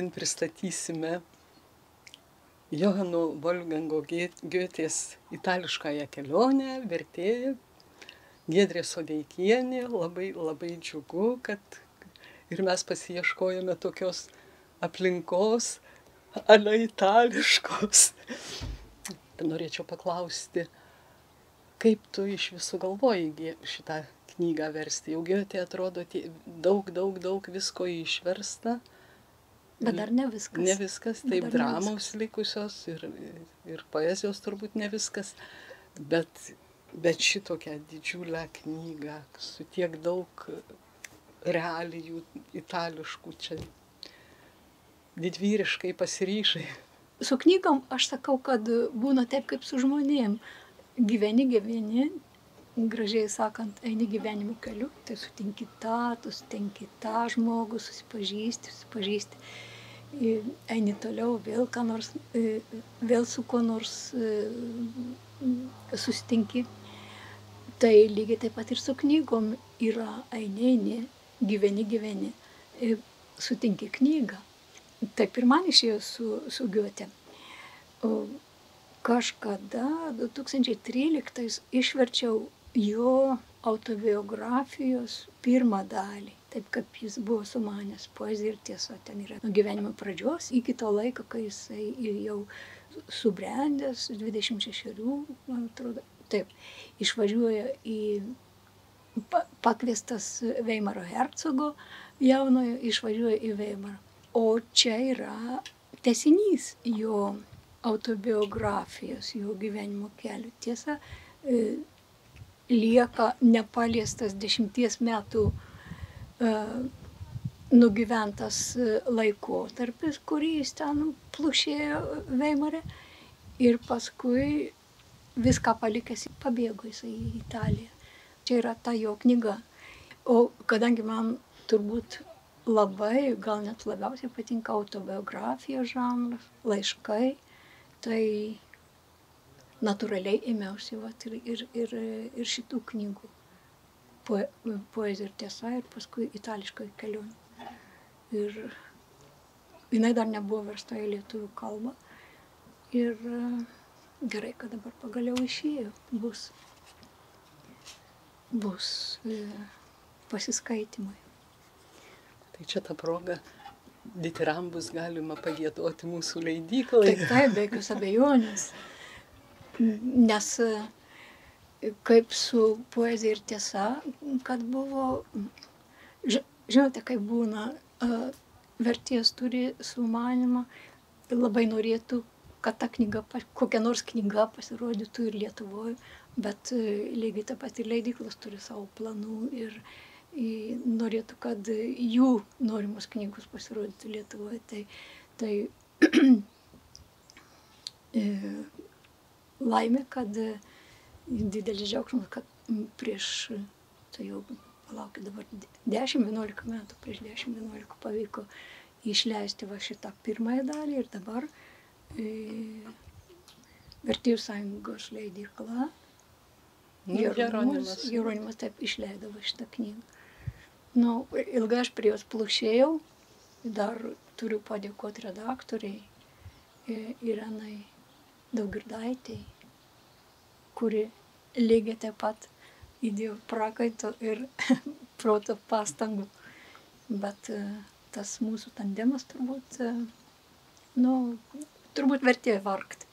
Šiandien pristatysime Johano Volgango Goetės itališkąją kelionę, vertėja Gedrė Sodeikienė. Labai, labai džiugu, kad ir mes pasieškojame tokios aplinkos, ale itališkos. Norėčiau paklausti, kaip tu iš visų galvoji šitą knygą versti? Jau Goetė atrodo daug, daug, daug visko išversta. Bet dar ne viskas. Ne viskas, taip dramos likusios ir, ir poezijos turbūt ne viskas, bet, bet šitokią didžiulę knygą su tiek daug realijų itališkų čia didvyriškai pasiryšai. Su knygom aš sakau, kad būna taip kaip su žmonėm. Gyveni, gyveni, gražiai sakant, eini gyvenimo keliu, tai sutinki tą, tu sutinki tą žmogų, susipažįsti, susipažįsti eini toliau, vėl nors, vėl su kuo nors susitinki. Tai lygiai taip pat ir su knygom yra eini, eini, gyveni, gyveni, sutinki knygą. Taip ir man išėjo su, su Giotė. Kažkada 2013 išverčiau jo autobiografijos pirmą dalį. Taip kaip jis buvo sumanęs poezija ir tiesa ten yra nuo gyvenimo pradžios iki to laiko kai jisai jau subrendęs dvidešimt šešerių man atrodo. Taip išvažiuoja į pa, pakviestas Veimaro hercogo jaunojo išvažiuoja į Veimarą. O čia yra tesinys jo autobiografijos jo gyvenimo kelio tiesa e, lieka nepaliestas dešimties metų nugyventas laikotarpis, kurį jis ten plušėjo Veimare ir paskui viską palikęs pabėgo jisai į Italiją. Čia yra ta jo knyga. O kadangi man turbūt labai, gal net labiausiai patinka autobiografijos žanras, laiškai, tai natūraliai ėmiausi vat, ir, ir, ir, ir šitų knygų poe, poezija ir tiesa ir paskui itališkoji kelionė. Ir jinai dar nebuvo versta į lietuvių kalbą. Ir e, gerai, kad dabar pagaliau išėjo. Bus, bus e, pasiskaitimai. Tai čia ta proga ditirambus galima pagėdoti mūsų leidykloje. Taip, taip, be jokios abejonės. Nes kaip su poezija ir tiesa, kad buvo, žinote, kaip būna, vertėjas turi sumanimą labai norėtų, kad ta knyga, kokia nors knyga pasirodytų ir Lietuvoje, bet lygiai taip pat ir leidyklos turi savo planų ir norėtų, kad jų norimos knygos pasirodytų Lietuvoje. Tai, tai e, laimė, kad didelis džiaugsmas, kad prieš, tai jau palaukit dabar 10-11 metų, prieš 10-11 pavyko išleisti va šitą pirmąją dalį ir dabar e, Vertėjų sąjungos leidykla Jeronimas, Jeronimas taip išleido va šitą knygą. Nu, ilgai aš prie jos plušėjau, dar turiu padėkoti redaktoriai e, Irenai Daugirdaitėjai, kuri lygiai taip pat įdėjau prakaito ir proto pastangų. Bet e, tas mūsų tandemas turbūt, e, nu, turbūt vertėjo vargti.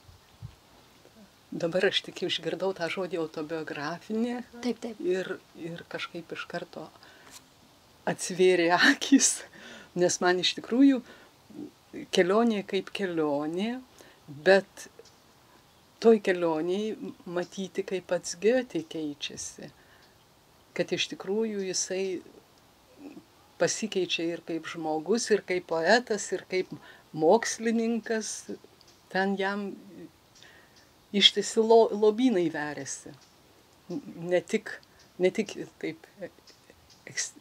Dabar aš tik išgirdau tą žodį autobiografinė. Taip, taip. Ir, ir kažkaip iš karto atsivėrė akis, nes man iš tikrųjų kelionė kaip kelionė, bet toj kelionėj matyti, kaip pats Goethe keičiasi. Kad iš tikrųjų jisai pasikeičia ir kaip žmogus, ir kaip poetas, ir kaip mokslininkas. Ten jam ištisi lo, lobynai veriasi. Ne tik, ne tik taip eks,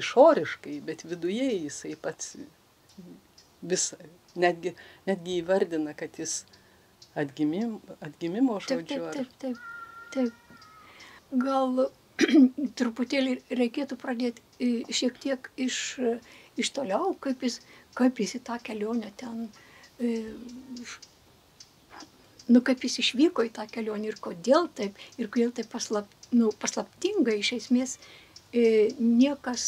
išoriškai, bet viduje jisai pats visą, netgi, netgi įvardina, kad jis atgimim, atgimimo žodžiu. Taip, taip, taip, taip. Gal truputėlį reikėtų pradėti šiek tiek iš, iš toliau, kaip jis, kaip jis į tą kelionę ten, nu kaip jis išvyko į tą kelionę ir kodėl taip, ir kodėl taip paslap, nu, paslaptingai iš esmės niekas,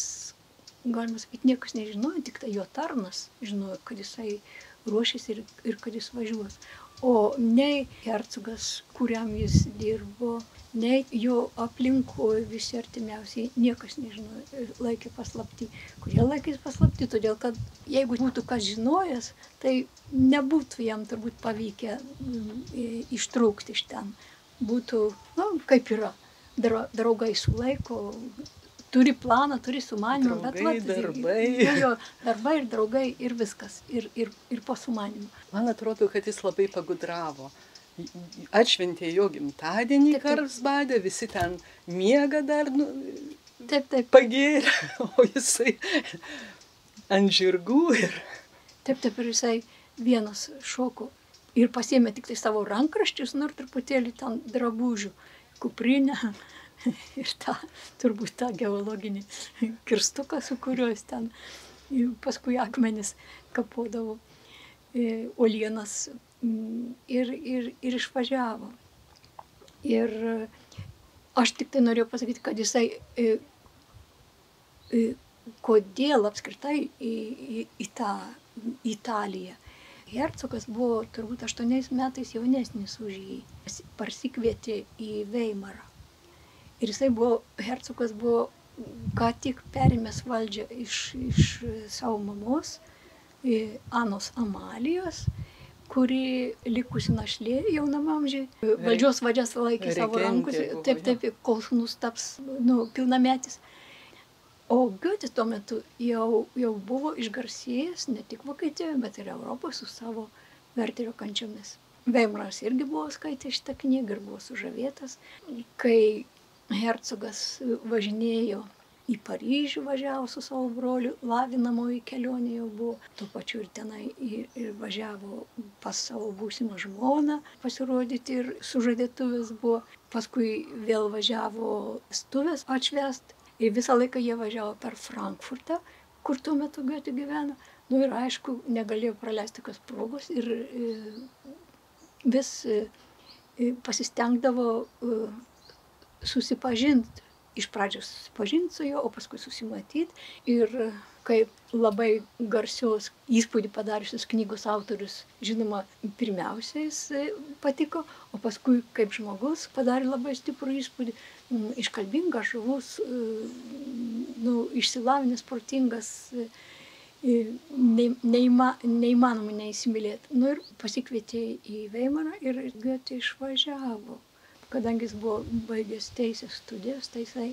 galima sakyti, niekas nežinojo, tik tai jo tarnas žinojo, kad jisai ruošiasi ir, ir kad jis važiuos. O nei hercogas, kuriam jis dirbo, nei jo aplinkoje visi artimiausiai, niekas nežinojo, laikė paslapti. Kodėl laikė paslapti? Todėl, kad jeigu būtų kas žinojęs, tai nebūtų jam turbūt pavykę mm, ištrūkti iš ten. Būtų, nu, kaip yra, draugai sulaiko, turi planą, turi sumanimą, bet va, darbai. Jo, jo, darbai ir draugai ir viskas, ir, ir, ir po sumanimų. Man atrodo, kad jis labai pagudravo. Atšventė jo gimtadienį Karsbadę, visi ten miega dar, nu, taip, taip. pagėrė, o jisai ant žirgų ir... Taip, taip, ir jisai vienas šoko ir pasėmė tik tai savo rankraščius, nors truputėlį ten drabužių, kuprinę, ir tą, turbūt tą geologinį kirstuką, su kuriuo jis ten paskui akmenis kapodavo, uolienas ir, ir, ir išvažiavo. Ir aš tik tai norėjau pasakyti, kad jisai, kodėl apskritai į, į, į tą Italiją. Hercogas buvo turbūt aštuoniais metais jaunesnis už jį. Parsikvietė į Veimarą Ir jisai buvo, hercogas buvo ką tik perimęs valdžią iš, iš savo mamos, Anos Amalijos, kuri likusi našlė jaunam amžiai. Valdžios vadžias laikė savo rankose, taip, taip, kol sūnus taps nu, pilnametis. O Goethe tuo metu jau, jau buvo išgarsėjęs ne tik Vokietijoje, bet ir Europoje su savo verterio kančiomis. Veimras irgi buvo skaitęs šitą knygą ir buvo sužavėtas. Kai hercogas važinėjo į Paryžių, važiavo su savo broliu, lavinamoji kelionė jau buvo, tuo pačiu ir tenai ir, ir važiavo pas savo būsimą žmoną pasirodyti ir sužadėtuvės buvo, paskui vėl važiavo stuvės atšvest. Ir visą laiką jie važiavo per Frankfurtą, kur tuo metu Goethe gyveno. Nu ir aišku, negalėjo praleisti tokios progos ir vis pasistengdavo susipažint, iš pradžios susipažint su juo, o paskui susimatyt. Ir kaip labai garsios įspūdį padariusios knygos autorius, žinoma, pirmiausia jis e, patiko, o paskui kaip žmogus padarė labai stiprų įspūdį, iškalbingas, žuvus, e, nu, išsilavinęs, protingas, e, neįma, neįmanoma neįsimylėti. Nu ir pasikvietė į Veimarą ir Goethe išvažiavo kadangi jis buvo baigęs teisės studijas, tai jisai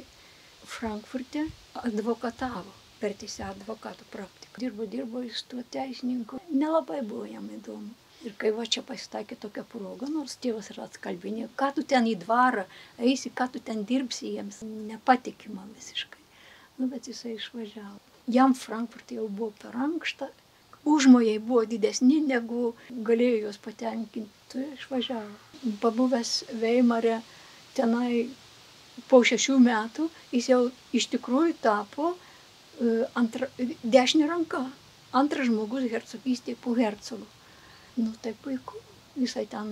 Frankfurte advokatavo per teisę advokato praktiką. Dirbo, dirbo jis tuo teisininku. Nelabai buvo jam įdomu. Ir kai va čia pasitaikė tokia proga, nors tėvas yra atkalbinė, ką tu ten į dvarą eisi, ką tu ten dirbsi, jiems nepatikima visiškai. Nu, bet jisai išvažiavo. Jam Frankfurte jau buvo per ankštą, užmojai buvo didesni, negu galėjo juos patenkinti. Išvažiavo pabuvęs Veimare tenai po šešių metų, jis jau iš tikrųjų tapo e, antra, dešinė ranka, antras žmogus hercogystėje po hercogo. Nu tai puiku, jisai ten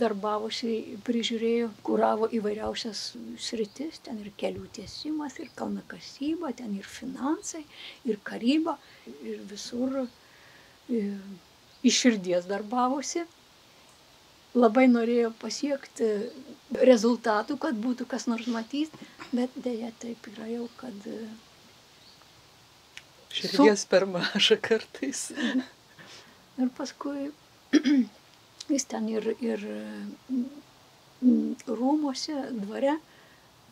darbavosi, prižiūrėjo, kuravo įvairiausias sritis, ten ir kelių tiesimas, ir kalnakasyba, ten ir finansai, ir karyba, ir visur iš širdies darbavosi labai norėjo pasiekti rezultatų, kad būtų kas nors matys, bet dėja taip yra jau, kad... E, Širdies su... per maža kartais. Ir paskui jis ten ir, ir rūmose, dvare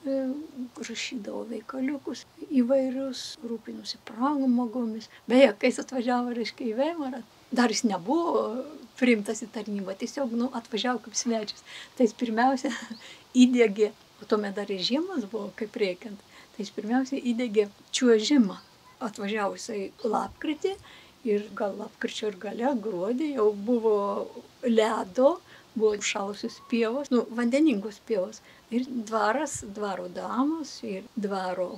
rašydavo veikaliukus įvairius, rūpinosi pramogomis. Beje, kai jis atvažiavo, reiškia, į Veimarą, dar jis nebuvo priimtas į tarnybą, tiesiog nu, atvažiavo kaip svečias. Tai jis pirmiausia įdėgė, o tuomet dar ir žiemas buvo kaip reikiant, tai jis pirmiausia įdėgė čiuožimą. Atvažiavusiai lapkritį ir gal lapkričio ir gale, gruodį jau buvo ledo, buvo šalusios pievos, nu, vandeningos pievos. Ir dvaras, dvaro damos ir dvaro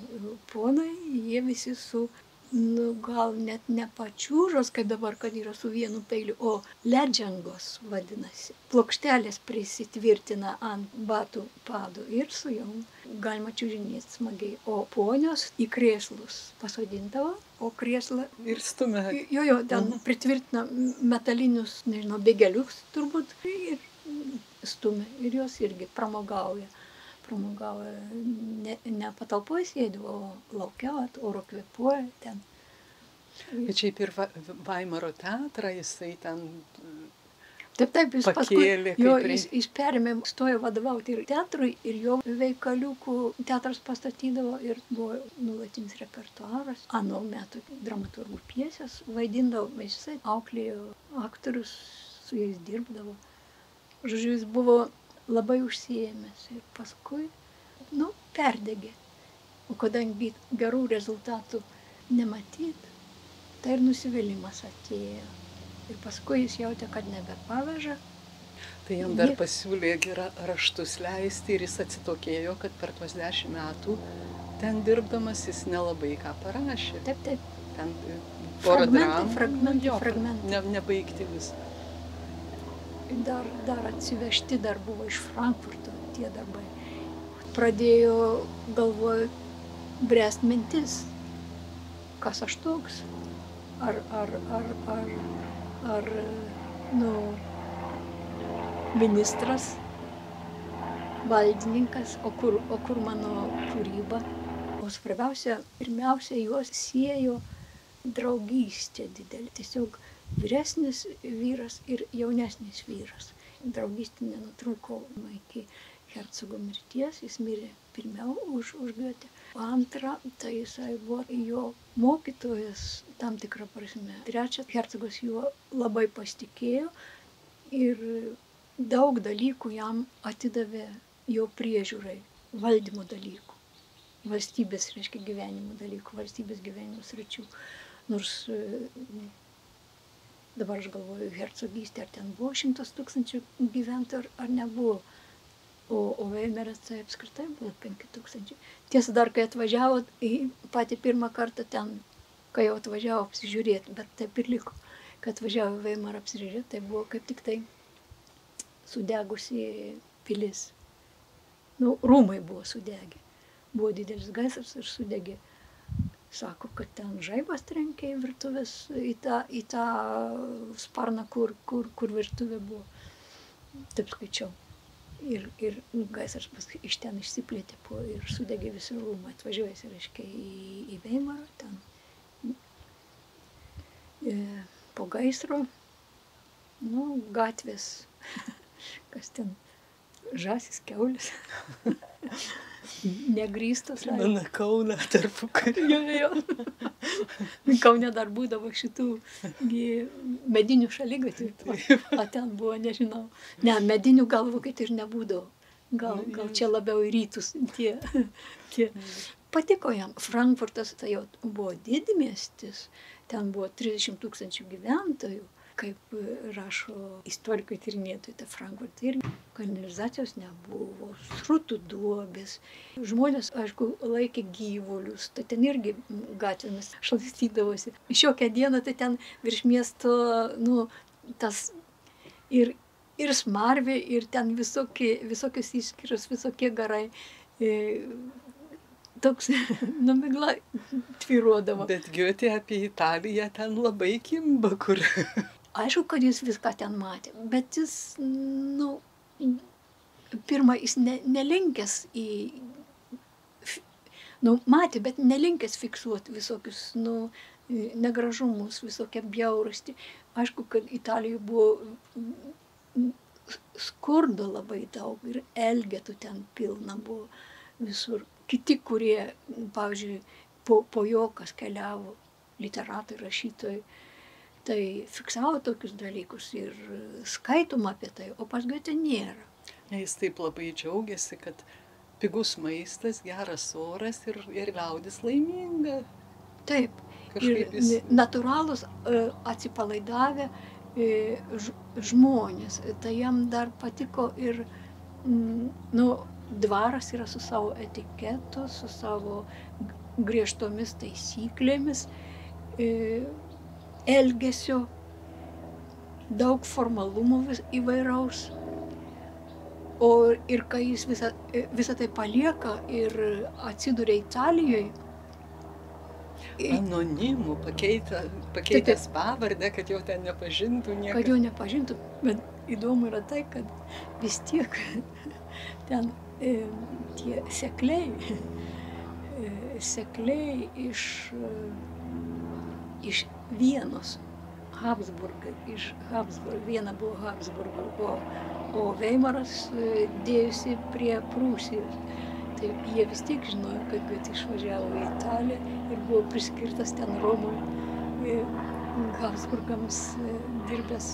ponai, jie visi su nu gal net ne pačiūžos kaip dabar kad yra su vienu peiliu o ledžangos vadinasi plokštelės prisitvirtina ant batų padų ir su jom galima čiužinėt smagiai o ponios į krėslus pasodindavo o krėslą Ir stumia. jo jo ten Mhm. pritvirtina metalinius nežinau bėgelius turbūt ir stumia ir jos irgi pramogauja pramogauja ne ne patalpoj sėdi o lauke vat oro kvėpuoja ten Bet šiaip ir Va- Vaimaro teatrą jisai ten Taip, taip, jis paskui, pakėlė. jo, kaip jis, jis perėmė, stojo vadovauti ir teatrui, ir jo veikaliukų teatras pastatydavo ir buvo nulatinis repertuaras. Anu metu dramaturgų piesės vaidindavo, jisai auklėjo aktorius, su jais dirbdavo. Žodžiu, jis buvo labai užsiėmęs ir paskui, nu, perdegė. O kadangi gerų rezultatų nematyt, tai ir nusivylimas atėjo. Ir paskui jis jautė, kad nebepaveža. Tai jam dar pasiūlė raštus leisti ir jis atsitokėjo, kad per tuos dešimt metų ten dirbdamas jis nelabai ką parašė. Taip, taip. Ten porą Fragmentai, dramų. fragmentai, jo, fragmentai. Ne, nebaigti vis. Dar, dar atsivežti dar buvo iš Frankfurto tie darbai. Pradėjo galvoj bręst mintis, kas aš toks. Ar, ar, ar, ar, ar, nu, ministras, valdininkas, o kur, o kur mano kūryba. O svarbiausia, pirmiausia, juos siejo draugystė didelė. Tiesiog vyresnis vyras ir jaunesnis vyras. Draugystė nenutrūko iki hercogo mirties, jis mirė pirmiau už, už. O antra, tai jisai buvo jo mokytojas tam tikrą prasme. Trečia, hercogas juo labai pasitikėjo ir daug dalykų jam atidavė jo priežiūrai, valdymo dalykų. Valstybės, reiškia, gyvenimo dalykų, valstybės gyvenimo sričių. Nors dabar aš galvoju, hercogystė, ar ten buvo šimtas tūkstančių gyventojų, ar, ar nebuvo. O, o Veimeras tai apskritai buvo penki tūkstančiai. Tiesa, dar kai atvažiavo, patį pirmą kartą ten, kai jau atvažiavo apsižiūrėti, bet taip ir liko. Kai atvažiavo į Veimarą apsižiūrėti, tai buvo kaip tik tai sudegusi pilis. Nu, rūmai buvo sudegę. Buvo didelis gaisras ir sudegė. Sako, kad ten žaibas trenkė į virtuvės, į tą, į tą sparną, kur, kur, kur virtuvė buvo. Taip skaičiau. Ir, ir nu, gaisras paskui iš ten išsiplėtė po, ir sudegė visi rūmai. Atvažiuojasi, reiškia, į, į Veimarą ten. E, po gaisro, nu, gatvės, kas ten, žasis, keulis. Negrįstas. Primena Kauną tarpu karį. Jo, jo. Kaune dar būdavo šitų medinių šalygatvių. O ten buvo, nežinau. Ne, medinių gal vokietį ir nebūdavo. Gal, gal čia labiau į rytus tie. tie. Patiko jam. Frankfurtas tai jau buvo didmiestis. Ten buvo 30 tūkstančių gyventojų. Kaip rašo istorikai tyrinėtojai, tai Frankfurtai irgi kanalizacijos nebuvo, srutų duobės. Žmonės, aišku, laikė gyvulius, tai ten irgi gatvėmis šalstydavosi. Šiokią dieną tai ten virš miesto, nu, tas ir, ir smarvė, ir ten visokie, visokios išskirios, visokie garai. E, toks, nu, migla tviruodavo. Bet Giotė apie Italiją ten labai kimba, kur. Aišku, kad jis viską ten matė, bet jis, nu, pirmą, jis ne, nelinkęs į, nu, matė, bet nelinkęs fiksuoti visokius, nu, negražumus, visokią bjaurastį. Aišku, kad Italijoje buvo skurdo labai daug ir elgetų ten pilna buvo. visur. Kiti, kurie, pavyzdžiui, po, po jo, kas keliavo, literatai, rašytojai, tai fiksavo tokius dalykus ir skaitoma apie tai, o pas Goethe nėra. Jis taip labai džiaugiasi, kad pigus maistas, geras oras ir, ir liaudis laiminga. Taip. Ir jis... natūralus atsipalaidavę žmonės. Tai jam dar patiko ir, nu, dvaras yra su savo etiketu, su savo griežtomis taisyklėmis, elgesio, daug formalumų įvairaus. O ir kai jis visą, visą tai palieka ir atsiduria Italijoje. Anonimų, pakeitę, pakeitęs pavardę, kad jau ten nepažintų niekas. Kad jau nepažintų, bet įdomu yra tai, kad vis tiek ten e, tie sekliai, e, sekliai iš, e, iš Vienos Habsburgai, iš Habsburg, viena buvo Habsburgų, o, o Veimaras dėjusi prie Prūsijos. Tai jie vis tiek žinojo, kad Goethe išvažiavo į Italiją ir buvo priskirtas ten Romui Habsburgams dirbęs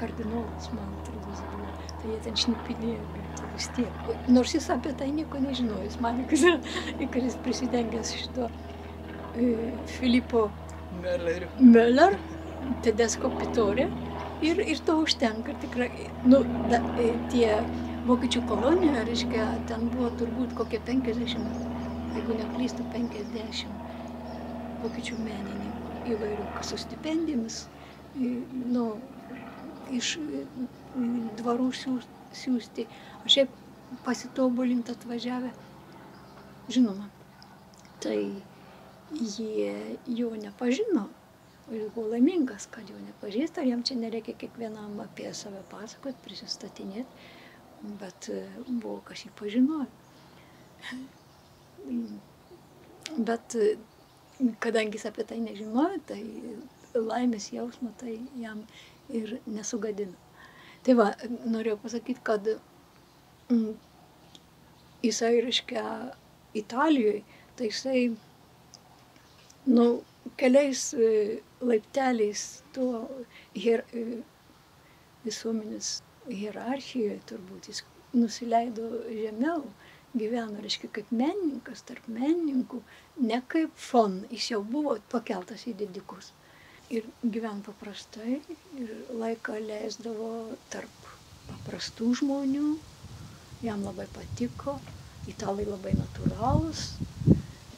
kardinolas, man atrodo, jis buvo. Tai jie ten šnipinėjo Goethe vis tiek. Nors jis apie tai nieko nežinojo, jis manė, kad jis prisidengęs šito Filipo Möller. Möller, Tedesco Pitorė. Ir, ir to užtenka. Tikrai, nu, da, tie vokiečių kolonijoje, reiškia, ten buvo turbūt kokie 50, jeigu neklystu, 50 vokiečių menininkų įvairių, su stipendijomis, nu, iš dvarų siūsti. O šiaip pasitobulinti atvažiavę, žinoma, tai jie jo nepažino. Jis buvo laimingas, kad jo nepažįsta, jam čia nereikia kiekvienam apie save pasakot, prisistatinėti, bet buvo kas jį pažinojo. Bet kadangi jis apie tai nežinojo, tai laimės jausmą tai jam ir nesugadino. Tai va, norėjau pasakyti, kad mm, jisai, reiškia, Italijoje, tai jisai nu, keliais laipteliais tuo hier, visuomenės hierarchijoje turbūt jis nusileido žemiau, gyveno, reiškia, kaip menininkas tarp menininkų, ne kaip fon, jis jau buvo pakeltas į didikus. Ir gyveno paprastai ir laiką leisdavo tarp paprastų žmonių, jam labai patiko, italai labai natūralūs,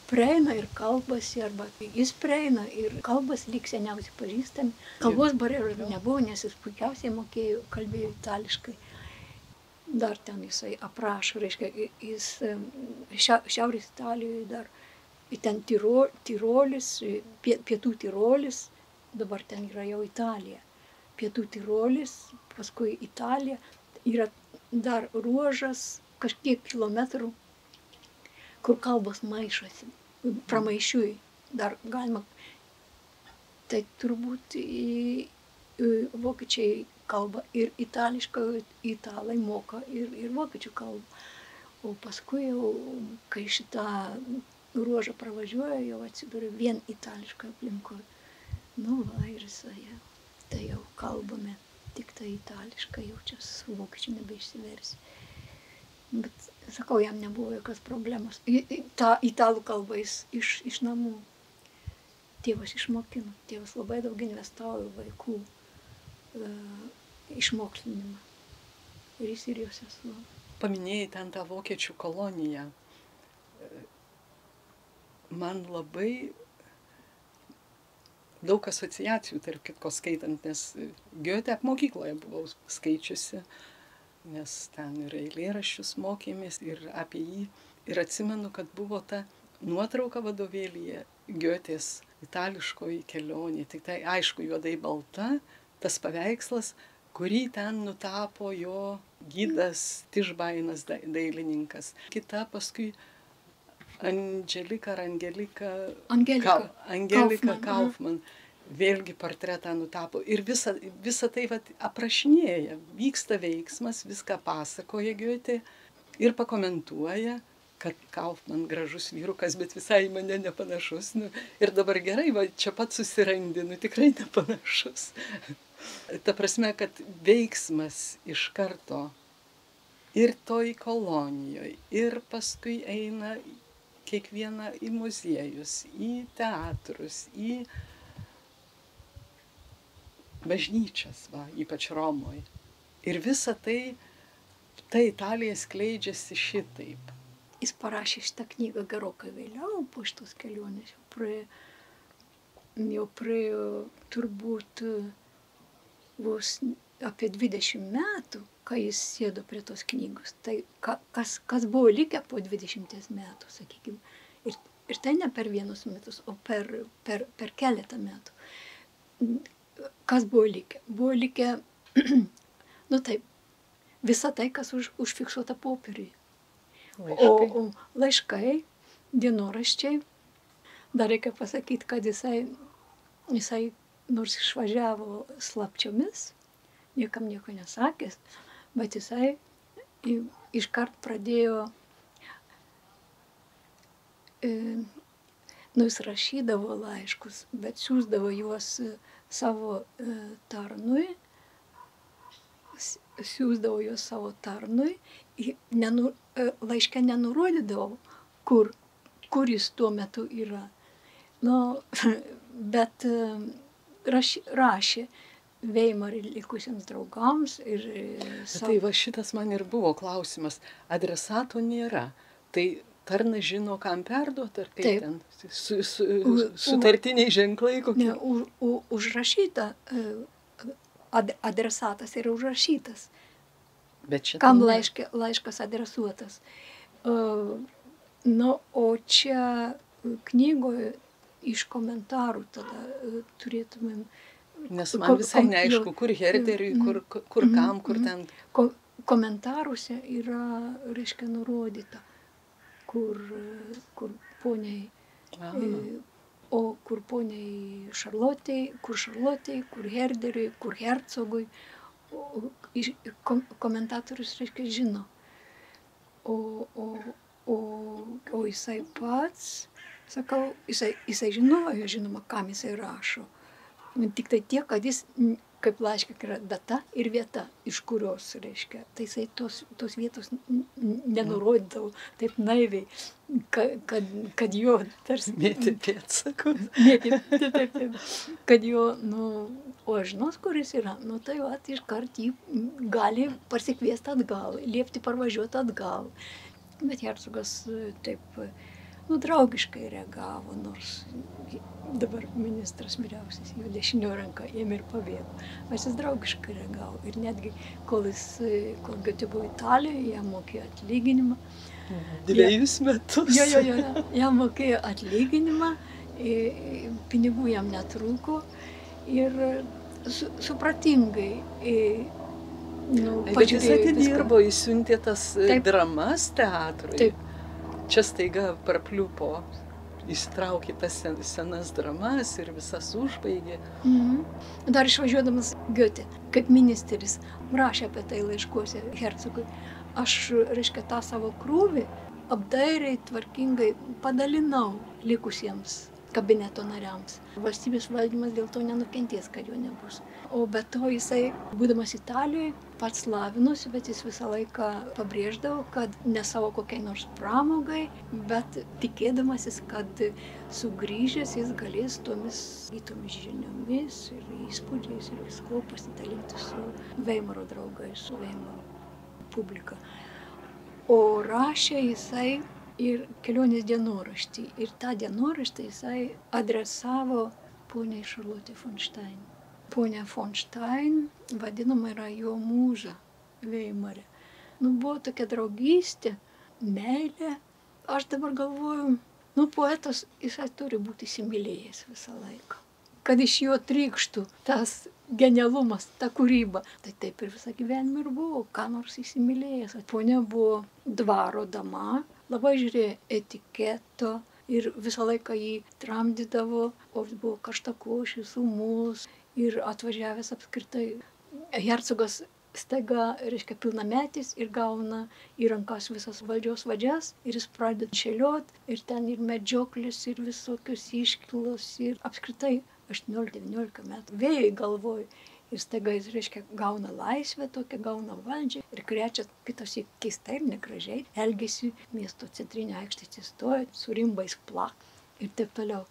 prieina ir kalbasi, arba jis prieina ir kalbas lyg seniausiai pažįstami. Kalbos barjerų nebuvo, nes jis puikiausiai mokėjo, kalbėjo itališkai. Dar ten jisai aprašo, reiškia, jis šia, Šiaurės Italijoje dar, ten Tiro, Tirolis, pietų Tirolis, dabar ten yra jau Italija. Pietų Tirolis, paskui Italija, yra dar ruožas kažkiek kilometrų kur kalbos maišosi, pramaišiui dar galima. Tai turbūt vokiečiai kalba ir itališką, italai moka ir, ir vokiečių kalbą. O paskui jau, kai šitą ruožą pravažiuoja, jau atsiduria vien itališką aplinkoje. Nu, va, ir jisai, tai jau kalbame tik tai itališkai, jau čia su vokiečiu nebeišsiversi. Bet sakau, jam nebuvo jokios problemos. Į, į, tą italų kalbą jis iš, iš namų. Tėvas išmokino. Tėvas labai daug investavo į vaikų e, išmokslinimą. Ir jis ir jos esu. Paminėjai ten tą vokiečių koloniją. Man labai daug asociacijų, tarp kitko skaitant, nes Goethe mokykloje buvau skaičiusi nes ten ir eilėraščius mokėmės ir apie jį. Ir atsimenu, kad buvo ta nuotrauka vadovėlyje Giotės itališkoji kelionė. Tik tai aišku, juodai balta, tas paveikslas, kurį ten nutapo jo gydas Tišbainas dailininkas. Kita paskui Angelika Angelika. Angelika. Ka, Angelika Kaufman. Kaufman vėlgi portretą nutapo ir visa, visa tai vat, aprašinėja, vyksta veiksmas, viską pasakoja Giotė ir pakomentuoja kad Kaufman gražus vyrukas, bet visai į mane nepanašus. Nu, ir dabar gerai, va, čia pat susirandi, nu tikrai nepanašus. Ta prasme, kad veiksmas iš karto ir toj kolonijoje, ir paskui eina kiekvieną į muziejus, į teatrus, į bažnyčias, va, ypač Romoje. Ir visa tai, ta Italija skleidžiasi šitaip. Jis parašė šitą knygą gerokai vėliau, po šitos kelionės jau praėjo, jau praėjo turbūt vos apie 20 metų, kai jis sėdo prie tos knygos. Tai ka, kas, kas buvo likę po 20 metų, sakykime. Ir, ir tai ne per vienus metus, o per, per, per keletą metų. Kas buvo likę? Buvo likę, nu taip, visa tai, kas už, užfiksuota popieriuje. O, o laiškai, dienoraščiai, dar reikia pasakyti, kad jisai, jisai nors išvažiavo slapčiomis, niekam nieko nesakęs, bet jisai iškart pradėjo, e, nu jis rašydavo laiškus, bet siūsdavo juos savo e, tarnui, siūsdavo juos savo tarnui, nenu, e, laiške nenurodydavo, kur, kur jis tuo metu yra. Nu, bet raš, rašė Veimarį likusiems draugams ir... Savo... Tai va šitas man ir buvo klausimas. Adresato nėra. Tai tarna žino, kam perduoti, ar kaip Taip. ten, su, su, sutartiniai ženklai kokie. Ne, u, u, užrašyta, e, ad, adresatas yra užrašytas. Bet šitą. Kam laiškė, laiškas adresuotas. Uh, nu, o čia knygoje iš komentarų tada uh, turėtumėm. Nes man visai neaišku, kur herderiui, kur, kur kam, kur ten. Ko, komentaruose yra, reiškia, nurodyta, kur, kur poniai. A. O kur poniai Šarlotėjai, kur Šarlotėjai, kur Herderiui, kur Hercogui. Komentatorius, reiškia, žino. O, o, o, o jisai pats, sakau, jisai, jisai žinojo, žinoma, kam jisai rašo. Tik tai tiek, kad jis kaip laiškė yra data ir vieta, iš kurios, reiškia. Tai jisai tos, tos vietos nenurodydavo taip naiviai, kad, kad, kad jo tarsi... Mėti pėtsakus. Mėti, taip, taip. Kad jo, nu, o aš žinos, kuris yra, nu tai va, iškart jį gali pasikviesti atgal, liepti parvažiuoti atgal. Bet hercogas taip, nu, draugiškai reagavo, nors dabar ministras vyriausias, jo dešinio ranka ėmė ir pabėgo. Bet jis draugiškai reagavo. Ir netgi, kol jis, kol Gati buvo Italijoje, jam mokėjo atlyginimą. Dviejus metus. Jo, jo, jo, jam mokėjo atlyginimą, pinigų jam netrūko. Ir su, supratingai Nu, Bet jis atidirbo, jis siuntė tas Taip. dramas teatrui. Taip. Čia staiga prapliupo įsitraukė tas sen, senas dramas ir visas užbaigė. Mhm. Dar išvažiuodamas Goethe, kaip ministeris, rašė apie tai laiškuose hercogui. Aš, reiškia, tą savo krūvį apdairiai, tvarkingai padalinau likusiems kabineto nariams. Valstybės valdymas dėl to nenukentės, kad jo nebus. O be to jisai, būdamas Italijoje, pats lavinosi, bet jis visą laiką pabrėždavo, kad ne savo kokiai nors pramogai, bet tikėdamasis, kad sugrįžęs jis galės tomis įtomis žiniomis ir įspūdžiais ir visko pasidalinti su Veimaro draugais, su Veimaro publika. O rašė jisai ir kelionės dienoraštį. Ir tą dienoraštį jisai adresavo poniai Šarlotė von Stein. Ponia von Stein vadinama yra jo mūža Veimarė. Nu, buvo tokia draugystė, meilė. Aš dabar galvoju, nu, poetas jisai turi būti įsimylėjęs visą laiką. Kad iš jo trykštų tas genialumas, ta kūryba. Tai taip ir visą gyvenimą ir buvo, ką nors įsimylėjęs. Ponia buvo dvaro dama, labai žiūrėjo etiketo ir visą laiką jį tramdydavo, o buvo karštakošis, sumus ir atvažiavęs apskritai. Hercogas staiga, reiškia, pilnametis ir gauna į rankas visas valdžios vadžias ir jis pradeda šeliot ir ten ir medžioklis ir visokius iškilos ir apskritai 18-19 metų vėjai galvoj. Ir staiga jis, reiškia, gauna laisvę tokią, gauna valdžią ir krečia kitas į keistai ir negražiai, elgesi miesto centrinė aikštė atsistoja, su rimbais plak ir taip toliau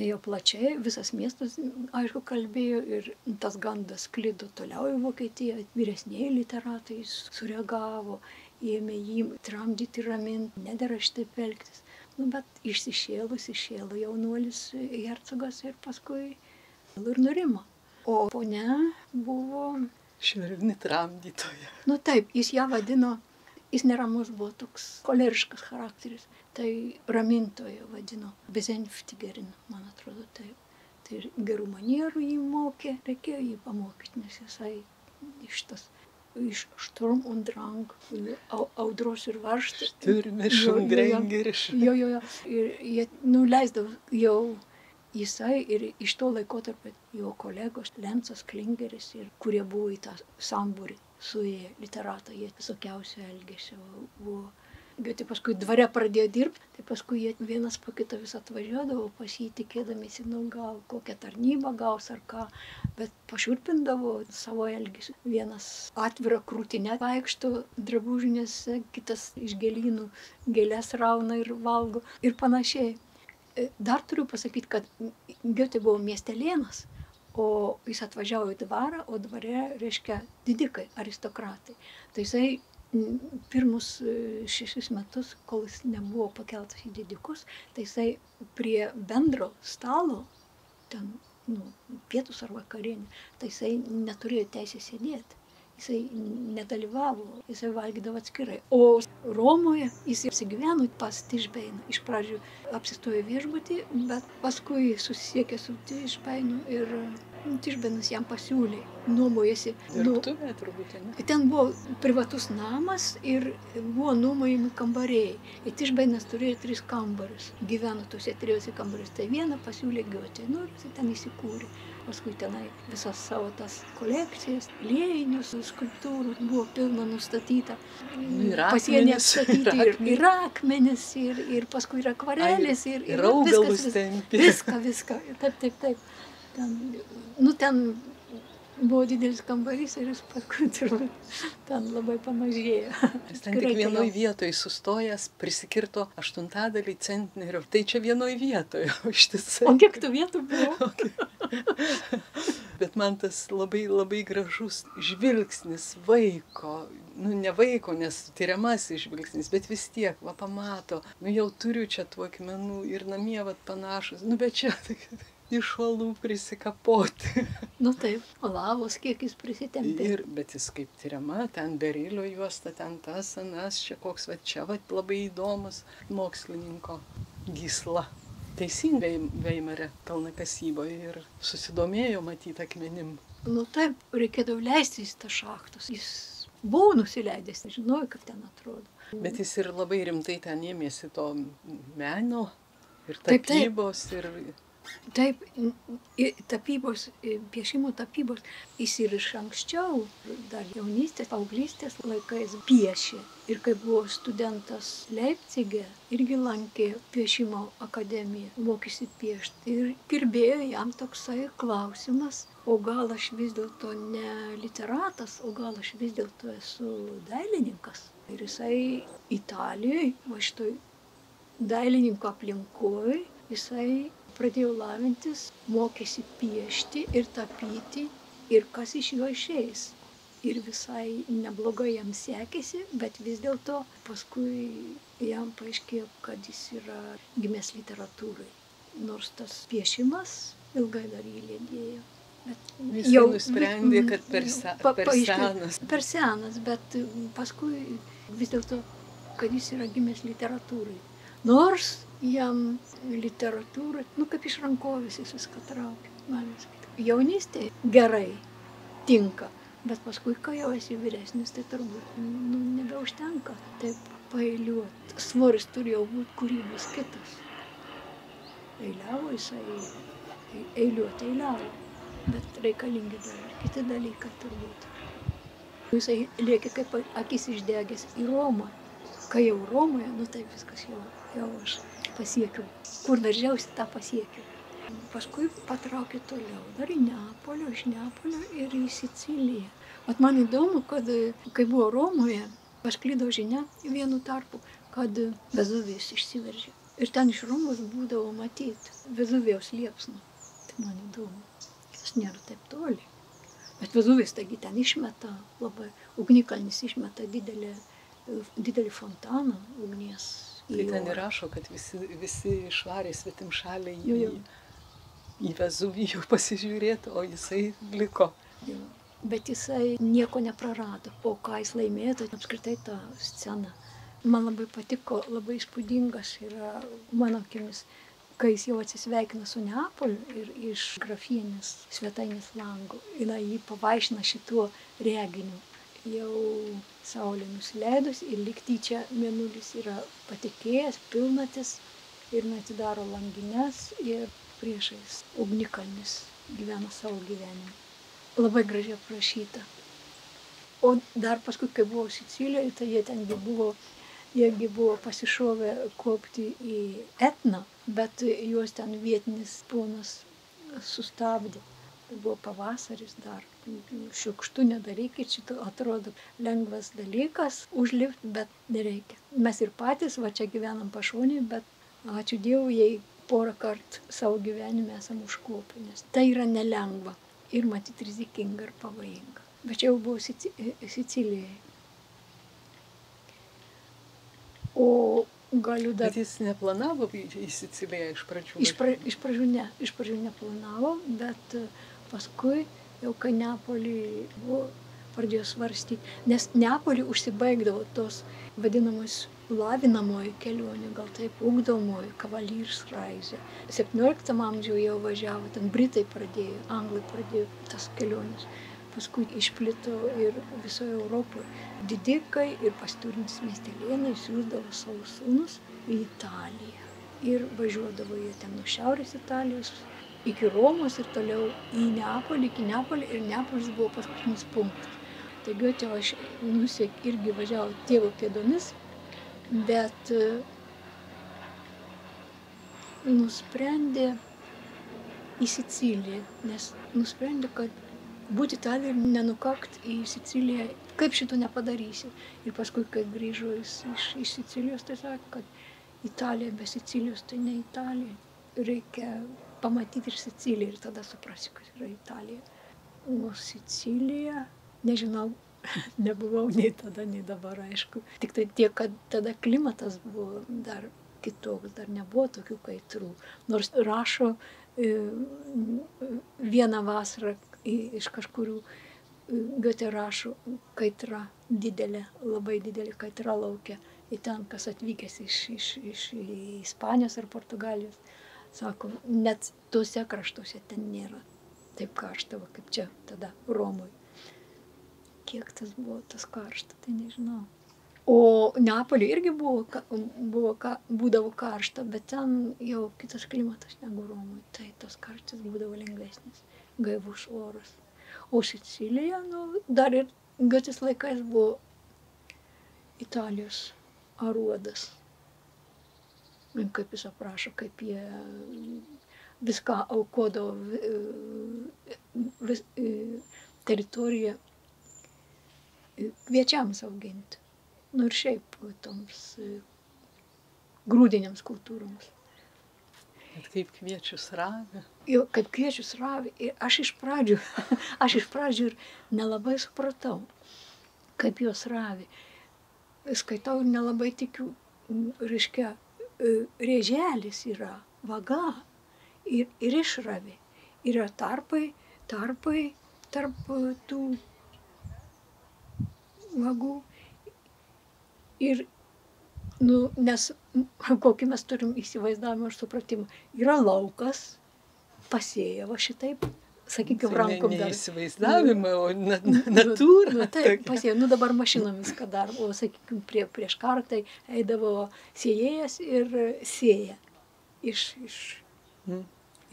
ėjo plačiai, visas miestas, aišku, kalbėjo ir tas gandas klido toliau į Vokietiją, vyresniai literatai sureagavo, ėmė jį tramdyti, raminti, nedėra šitaip elgtis. Nu, bet išsišėlus, iššėlo jaunuolis hercogas ir paskui ir nurimo. O ponia buvo... Švelni tramdytoja. Nu taip, jis ją vadino, jis neramus buvo toks koleriškas charakteris tai ramintoja vadino, Bezenftigerin, man atrodo taip. Tai ir gerų manierų jį mokė, reikėjo jį pamokyti, nes jisai iš tas iš Sturm und Drang, audros ir varštų. Stürmišų, grengerišų. Jo, jo, jo. Ir jie nuleisdavo jau jisai ir iš to laikotarpio jo kolegos Lensas Klingeris ir kurie buvo į tą sambūrį suėję literatą, jie visokiausio elgesio buvo Gioti paskui dvare pradėjo dirbti, tai paskui jie vienas po kito vis atvažiuodavo pas jį tikėdamėsi, nu gal kokią tarnybą gaus ar ką, bet pašiurpindavo savo elgesiu. Vienas atvira krūtinė vaikšto drabužinėse, kitas iš gėlynų gėlės rauna ir valgo ir panašiai. E, dar turiu pasakyti, kad Gioti buvo miestelėnas, o jis atvažiavo į dvarą, o dvare reiškia didikai, aristokratai. Tai jisai pirmus e, šešis metus, kol jis nebuvo pakeltas į didikus, tai jisai prie bendro stalo, ten, nu, pietus ar vakarienė, tai jisai neturėjo teisės sėdėti. Jisai nedalyvavo, jisai valgydavo atskirai. O Romoje jis apsigyveno pas Tišbeiną. Iš pradžių apsistojo viešbutį, bet paskui susisiekė su Tišbeinu ir Tišbenas jam pasiūlė, nuomojasi. Nu, turbūt, ne? Ten buvo privatus namas ir buvo nuomojami kambariai. Ir Tišbenas turėjo tris kambarius. Gyveno tuose trijose kambariuose. Tai vieną pasiūlė Giotė. Nu, ir ten įsikūrė. Paskui tenai visas savo tas kolekcijas, liejinius, skulptūrų buvo pilna nustatyta. Nu, ir Pasienė atstatyti ir ir, ir akmenis, ir, ir paskui ir akvarelės, ir, ir augalus viskas, tempė. viską, viską. Taip, taip, taip. Ten, nu, ten buvo didelis kambarys ir jis paskui turbūt ten labai pamažėjo. Jis ten tik vienoje vietoje sustojęs, prisikirto aštuntadalį centnerio. Tai čia vienoje vietoje, ištisai. O kiek tų vietų buvo? Bet man tas labai labai gražus žvilgsnis vaiko, nu ne vaiko, nes tyriamasis žvilgsnis, bet vis tiek, va pamato, nu jau turiu čia tų akmenų ir namie va panašus, nu bet čia iš uolų prisikapoti. Nu taip, lavos kiek jis prisitempė. Ir, bet jis kaip tyriama, ten berilio juosta, ten tas, anas, čia koks, va čia va labai įdomus mokslininko gysla. Teisingai Veimarė kalnakasyboje ir susidomėjo matyti akmenim. Nu taip, reikėdavo leisti į tą šachtus. Jis buvo nusileidęs, nežinojo, kaip ten atrodo. Bet jis ir labai rimtai ten ėmėsi to meno ir Taip, taip. tapybos ir Taip, tapybos, piešimo tapybos jis ir iš anksčiau, dar jaunystės, paauglystės laikais piešė. Ir kai buvo studentas Leipzige, irgi lankė piešimo akademiją, mokėsi piešti. Ir kirbėjo jam toksai klausimas, o gal aš vis dėlto ne literatas, o gal aš vis dėlto esu dailininkas. Ir jisai Italijoje, va šitoj dailininko aplinkoje, jisai pradėjo lavintis, mokėsi piešti ir tapyti ir kas iš jo išeis. Ir visai neblogai jam sekėsi, bet vis dėlto paskui jam paaiškėjo, kad jis yra gimęs literatūrai. Nors tas piešimas ilgai dar jį lėdėjo. Bet Jisai nusprendė, kad per se- per paaiškėjo- senas. Per senas, bet paskui vis dėlto, kad jis yra gimęs literatūrai. Nors jam literatūra, nu kaip iš rankovės jis viską traukia, galima sakyti. Jaunystėje gerai tinka, bet paskui, kai jau esi vyresnis, tai turbūt nu, nebeužtenka taip pailiuoti. Svoris turėjo būti kūrybos kitas. Eiliavo jisai, eiliuoti eiliavo, bet reikalingi dar ir kiti dalykai turbūt. Jisai liekė kaip akis išdegęs į Romą. Kai jau Romoje, nu tai viskas jau, jau aš pasiekiau. Kur daržiausi, tą pasiekiau. Paskui patraukė toliau, dar į Neapolio, iš Neapolio ir į Siciliją. Vat man įdomu, kad kai buvo Romoje, pasklydo žinia vienu tarpu, kad Vezuvijus išsiveržė. Ir ten iš Romos būdavo matyti Vezuvijaus liepsną. Tai man įdomu, tas nėra taip toli. Bet Vezuvijus taigi ten išmeta labai, ugnikalnis išmeta didelį, didelį fontaną ugnies. Tai ten įrašo, kad visi, visi išvarė svetim šaliai į, į Vezuvijų pasižiūrėti, o jisai liko. Jo. Bet jisai nieko neprarado. O ką jis laimėjo, tai apskritai ta scena. Man labai patiko, labai įspūdingas yra mano akimis, kai jis jau atsisveikina su Neapoliu ir iš grafienės svetainės langų, jinai jį pavaišina šituo reginiu. Jau saulė nusileidus ir liktyčia mėnulis yra patikėjęs, pilnatis ir atidaro langines ir priešais ugnikalnis gyvena savo gyvenimą labai gražiai aprašyta. O dar paskui, kai buvau Sicilijoje, tai jie tengi buvo, jiegi buvo pasišovę kopti į etną, bet juos ten vietinis ponas sustabdė. Buvo pavasaris dar. Šiukštu nedarykit, šito atrodo lengvas dalykas, užlipti, bet nereikia. Mes ir patys, va čia gyvenam pašonį, bet ačiū Dievui, jei porą kartų savo gyvenime esam užkopę, nes tai yra nelengva ir matyti rizikinga ir pavojinga. Bet čia jau buvau Sici Sicilijoje. O galiu dar... Bet jis neplanavo į, Siciliją iš pradžių. Iš, pra, iš pradžių ne, iš pradžių neplanavo, bet e, paskui jau kai Neapolį buvo, pradėjo svarstyti, nes Neapolį užsibaigdavo tos vadinamos lavinamoji kelionė, gal taip, ugdomoji, kavalyrsraizė. 17 amžiuje jau važiavo, ten Britai pradėjo, Anglai pradėjo tas keliones. Paskui išplito ir visoje Europoje. Didikai ir pasturintys miestelėnai siūsdavo savo sūnus į Italiją. Ir važiuodavo jie ten nuo Šiaurės Italijos iki Romos ir toliau į Neapolį, iki Neapolį ir Neapolis buvo paskutinis punktas. Taigi čia aš nusiek irgi važiavau tėvo pėdomis, bet e, nusprendė į Siciliją, nes nusprendė, kad būti Italijoje ir nenukakt į Siciliją, kaip šito nepadarysi. Ir paskui, kai grįžo jis iš, iš Sicilijos, tai sakė, kad Italija be Sicilijos tai ne Italija. Reikia pamatyti ir Siciliją ir tada suprasi, kas yra Italija. O Sicilija, nežinau, nebuvau nei tada, nei dabar, aišku. Tik tai tiek, kad tada klimatas buvo dar kitoks, dar nebuvo tokių kaitrų. Nors rašo e, vieną vasarą iš kažkurių Goethe rašo kaitra didelė, labai didelė kaitra laukia. Ir ten, kas atvykęs iš, iš, iš Ispanijos ar Portugalijos, sako, net tuose kraštuose ten nėra taip karšta, va, kaip čia tada Romoje. Kiek tas buvo tas karšta, tai nežinau. O Neapolį irgi buvo, buvo, būdavo karšta, bet ten jau kitas klimatas negu Romoje. Tai tas karštis būdavo lengvesnis, gaivus oras. O Sicilija, nu, dar ir Goetės laikais buvo Italijos aruodas. Kaip jis aprašo, kaip jie viską aukodavo, vi- vis, teritoriją kviečiams auginti. Nu ir šiaip toms grūdiniams kultūroms. Bet kaip kviečius ravė. jau kaip kviečius ravi. Ir aš iš pradžių, aš iš pradžių ir nelabai supratau, kaip juos ravi. Skaitau ir nelabai tikiu, reiškia, rėželis yra vaga ir, ir išravi. Yra tarpai, tarpai tarp e, tų vagų. Ir, nu, nes kokį mes turim įsivaizdavimą ir supratimą. Yra laukas, pasėja va šitaip, sakykime, rankom dar. Neįsivaizdavimą, o na, na, Nu, natūra. Nu, taip, pasėjo, nu dabar mašinomis, kad dar, o sakykime, prie, prieš karą tai eidavo sėjėjas ir sėja. Iš, iš, Mm.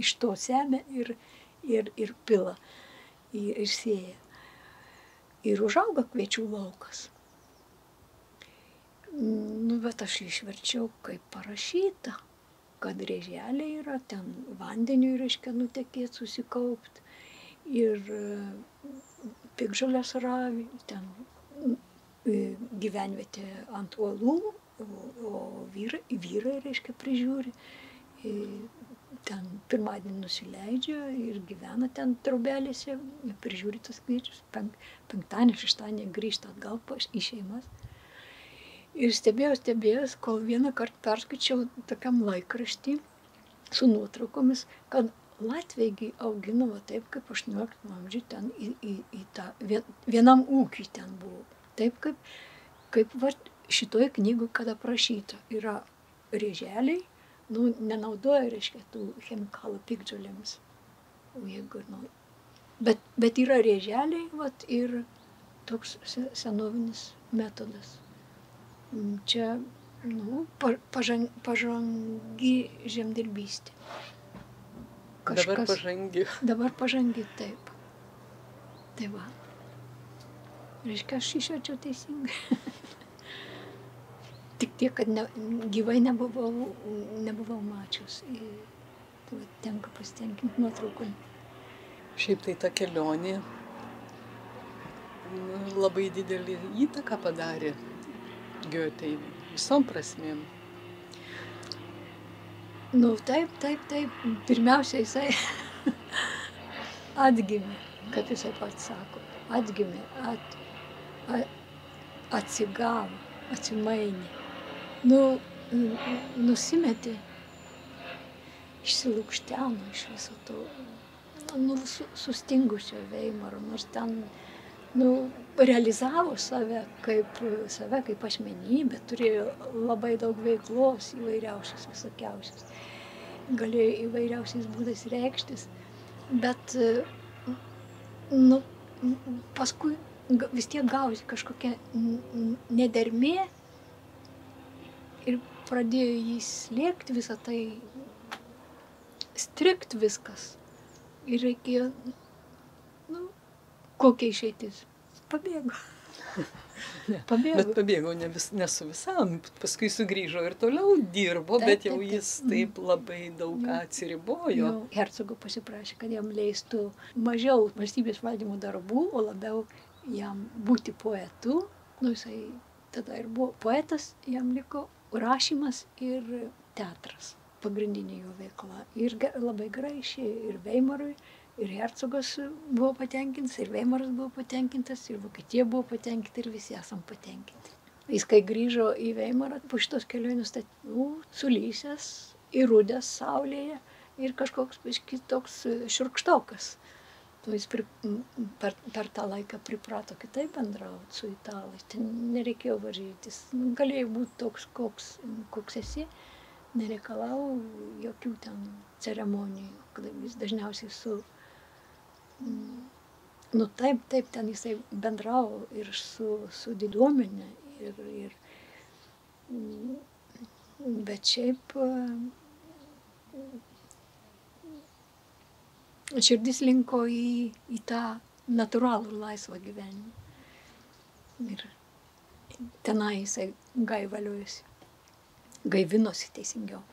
iš to semia ir, ir, ir pila. Ir, ir sėja. ir užauga kviečių laukas. Nu, bet aš išverčiau, kaip parašyta, kad rėželė yra ten vandeniu, reiškia, nutekėti, susikaupti. Ir pikžalės ravi, ten gyvenvietė ant uolų, o vyrai, vyrai reiškia, prižiūri. Ten pirmadienį nusileidžia ir gyvena ten trubelėse, prižiūri tas kviečius. Penk, penktadienį, šeštadienį grįžta atgal į šeimas. Ir stebėjau, stebėjau, kol vieną kartą perskaičiau tokiam laikraštį su nuotraukomis, kad Latviai augino va taip, kaip 18 amžiuje ten į, į, į tą, vien, vienam ūkiui ten buvo. Taip kaip, kaip va, šitoje knygoje, kada prašyta, yra rėželiai, nu, nenaudoja, reiškia, tų chemikalų pikdžiulėms. Jeigu, nu, bet, bet yra rėželiai, va, ir toks senovinis metodas. Čia, nu, pažang, pažangi žemdirbystė. Kažkas, dabar pažangi. Dabar pažangi, taip. Tai va. Reiškia, aš išverčiau teisingai. Tik tiek, kad ne, gyvai nebuvau, nebuvau mačius. Tai tenka pasitenkinti nuotraukom. Šiaip tai ta kelionė nu, labai didelį įtaką padarė Goethe visom prasmėm. Nu taip, taip, taip. Pirmiausia, jisai atgimė, kaip jisai pats sako. Atgimė, at, at, atsigavo, atsimainė. Nu, nusimetė, išsilūkšteno iš viso to, nu, sustingusio veimaro, nors ten nu, realizavo save kaip, save kaip asmenybę, turėjo labai daug veiklos įvairiausios, visokiausios. Galėjo įvairiausiais būdais reikštis, bet nu, paskui vis tiek gausi kažkokia nedermė ir pradėjo jį slėgti visą tai, strikt viskas. Ir reikėjo Kokia išeitis? Pabėgo. Pabėgo. Bet pabėgo ne, vis, ne su visam, paskui sugrįžo ir toliau dirbo, taip, bet jau taip, taip. jis taip labai daug ką atsiribojo. Nu, Hercogo pasiprašė, kad jam leistų mažiau valstybės valdymo darbų, o labiau jam būti poetu. Nu, jisai tada ir buvo poetas, jam liko rašymas ir teatras pagrindinė jo veikla. Ir labai gerai išėjo ir Veimarui, ir Hercogas buvo patenkintas, ir Veimaras buvo patenkintas, ir Vokietija buvo patenkinta, ir visi esam patenkinti. Jis, kai grįžo į Veimarą, po šitos kelionės, tai, nu, sulysęs, įrūdęs saulėje ir kažkoks kitoks širkštokas. Tu jis pri, per, per tą laiką priprato kitaip bendrauti su italais. Ten nereikėjo varžytis. Galėjai būti toks, koks, koks esi. Nereikalau jokių ten ceremonijų, kada jis dažniausiai su Nu taip, taip, ten jisai bendravo ir su, su diduomenė. Ir, ir, bet šiaip širdis linko į, į tą natūralų laisvą gyvenimą. Ir tenai jisai gaivaliuosi, gaivinosi teisingiau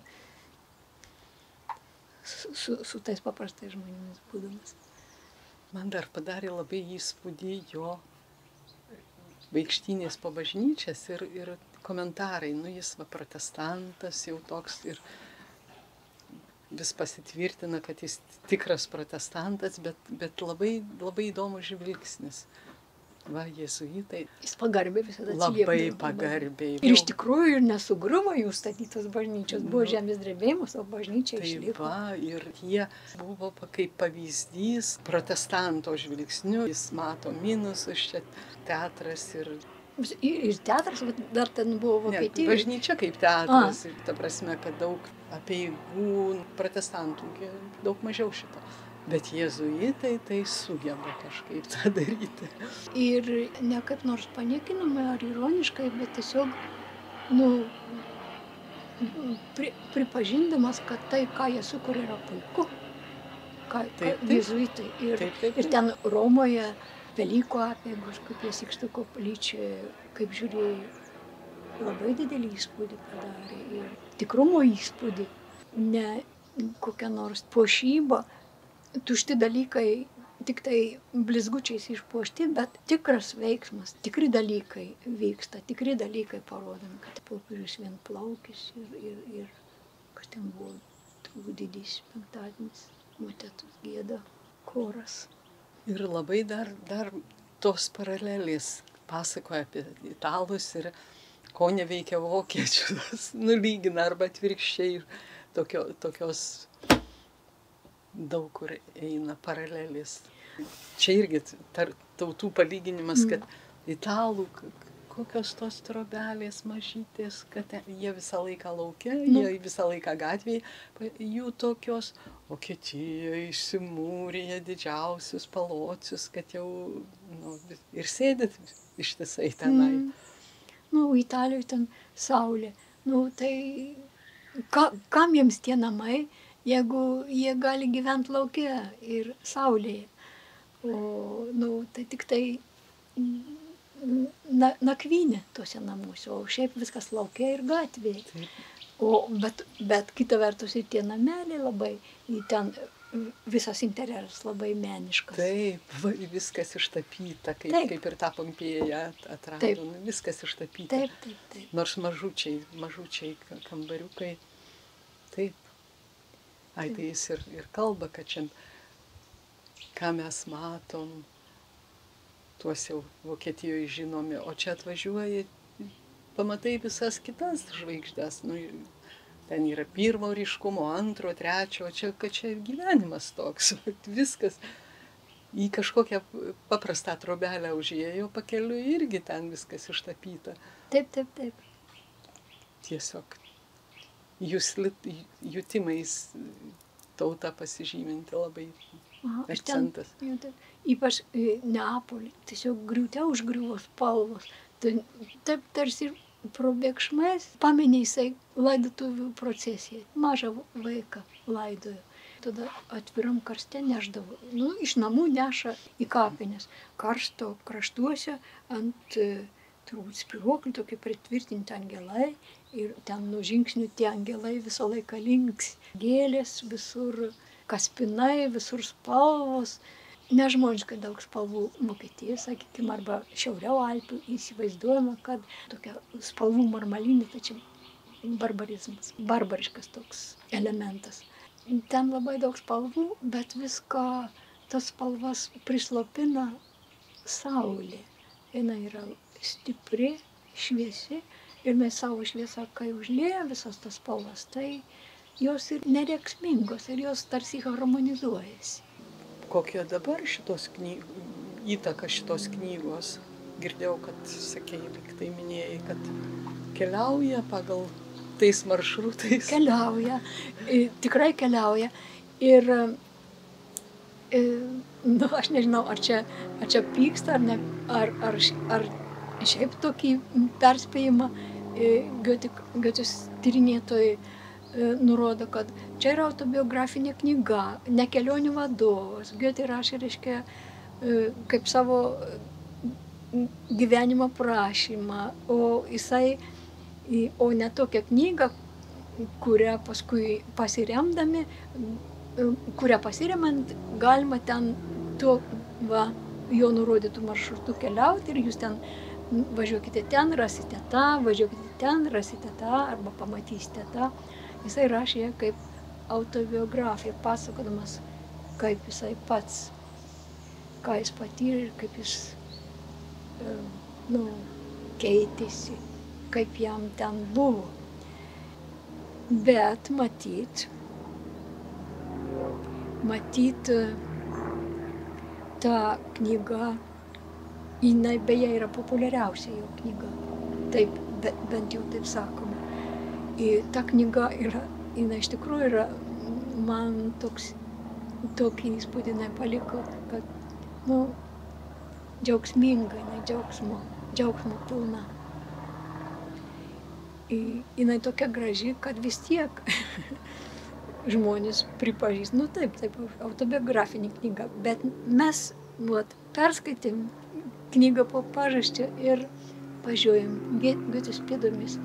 su, su, su tais paprastais žmonėmis būdamas. Man dar padarė labai įspūdį jo vaikštynės po bažnyčias ir, ir komentarai, nu jis va protestantas jau toks ir vis pasitvirtina, kad jis tikras protestantas, bet, bet labai, labai įdomus žvilgsnis. Va, jėzuitai. Jis pagarbiai visada atsiliepdavo. Labai pagarbiai. Ir iš tikrųjų ir nesugriuvo jų statytos bažnyčios. Buvo nu, žemės drebėjimas, o bažnyčia tai išliko. Va, ir jie buvo kaip pavyzdys protestanto žvilgsniu. Jis mato minusus, čia teatras ir Ir teatras, dar ten buvo Vokietija. Bažnyčia kaip teatras, ir ta prasme, kad daug apieigų protestantų, daug mažiau šito. Bet jėzuitai tai sugeba kažkaip tą daryti. Ir ne kaip nors paniekinamai ar ironiškai, bet tiesiog, nu, pri, pripažindamas, kad tai, ką jie sukuria, yra puiku. Ką, taip, taip. Jėzuitai. Ir, taip, taip, taip. ir ten Romoje Velykų apėgos, kaip jie Sikšto koplyčioje, kaip žiūrėjo, labai didelį įspūdį padarė ir tikrumo įspūdį, ne kokia nors puošyba, tušti dalykai, tik tai blizgučiais išpuošti, bet tikras veiksmas, tikri dalykai vyksta, tikri dalykai parodomi, kad popiežius vien plaukis ir, ir, ir kas ten buvo, turbūt didys penktadienis, motetus gėda, koras. Ir labai dar, dar tos paralelės pasakoja apie italus ir ko neveikia vokiečius, nulygina arba atvirkščiai tokio, tokios daug kur eina paralelės. Čia irgi tar, tautų palyginimas, mm. kad italų kokios tos trobelės mažytės, kad jie visą laiką laukia, nu. jie visą laiką gatvėje, jų tokios, o kiti išsimūrė didžiausius palocius, kad jau nu, ir sėdit ištisai tenai. Mm. Nu, Italijoje ten saulė. Nu, tai ka, kam jiems tie namai, jeigu jie gali gyventi laukia ir saulėje. O, nu, tai tik tai na, nakvynė tuose namuose, o šiaip viskas laukia ir gatvėje. O, bet, bet kita vertus ir tie nameliai labai, ten visas interjeras labai meniškas. Taip, viskas ištapyta, kaip, taip. kaip ir tą pompėją atrado, taip. Nu, viskas ištapyta. Taip, taip, taip. Nors mažučiai, mažučiai kambariukai. Taip. Ai, tai jis ir, ir kalba, kad čia, ką mes matom, tuos jau Vokietijoje žinomi, o čia atvažiuoji, pamatai visas kitas žvaigždės. Nu, ten yra pirmo ryškumo, antro, trečio, o čia, kad čia gyvenimas toks, viskas. Į kažkokią paprastą trobelę užėjo pakeliu irgi ten viskas ištapyta. Taip, taip, taip. Tiesiog jūs jutimais tauta pasižyminti labai Aha, akcentas. Ten, taip, ypač e, Neapolį, tiesiog griūte užgriuvo spalvos. Tai, taip tarsi probėgšmais paminė jisai laidotuvių procesiją. Mažą vaiką laidojo. Tada atviram karste neždavo. Nu, iš namų neša į kapinės. Karsto kraštuose ant e, turbūt spiruoklių tokie pritvirtinti angelai ir ten nuo žingsnių tie angelai visą laiką links. Gėlės visur, kaspinai, visur spalvos nežmoniškai daug spalvų Vokietijai, sakykime, arba šiauriau Alpių įsivaizduojama, kad tokia spalvų marmalinė, čia barbarizmas, barbariškas toks elementas. Ten labai daug spalvų, bet viską, tas spalvas prislopina saulė. Jis yra stipri, šviesi ir mes savo šviesą, kai užlėja visas tas spalvas, tai jos ir nereiksmingos ir jos tarsi harmonizuojasi kokia dabar šitos knygos, įtaka šitos knygos. Girdėjau, kad, sakėjai, lyg tai minėjai, kad keliauja pagal tais maršrutais. Keliauja, tikrai keliauja. Ir, nu, aš nežinau, ar čia, ar čia pyksta, ar, ne, ar, ar, ar šiaip tokį perspėjimą Goetės tyrinėtojai E, nurodo, kad čia yra autobiografinė knyga, ne kelionių vadovas. Giotė rašė, reiškia, e, kaip savo gyvenimo prašymą, o jisai, o ne tokią knygą, kurią paskui pasiremdami, kurią pasiremant galima ten tuo, va, jo nurodytų maršrutų keliauti ir jūs ten važiuokite ten, rasite tą, važiuokite ten, rasite tą arba pamatysite tą. Jisai rašė ją kaip autobiografiją, pasakodamas, kaip jisai pats, ką jis patyrė ir kaip jis e, nu, keitėsi, kaip jam ten buvo. Bet matyt, matyt, ta knyga, jinai beje yra populiariausia jo knyga. Taip, bent jau taip sakoma ta knyga yra, jinai iš tikrųjų yra, man toks, tokį įspūdį paliko, kad, nu, džiaugsminga, ne džiaugsmo, džiaugsmo pilna. Jinai tokia graži, kad vis tiek žmonės pripažįst, nu taip, taip, autobiografinė knyga, bet mes vat, perskaitėm knygą po paraštę ir važiuojam Gėtės pėdomis.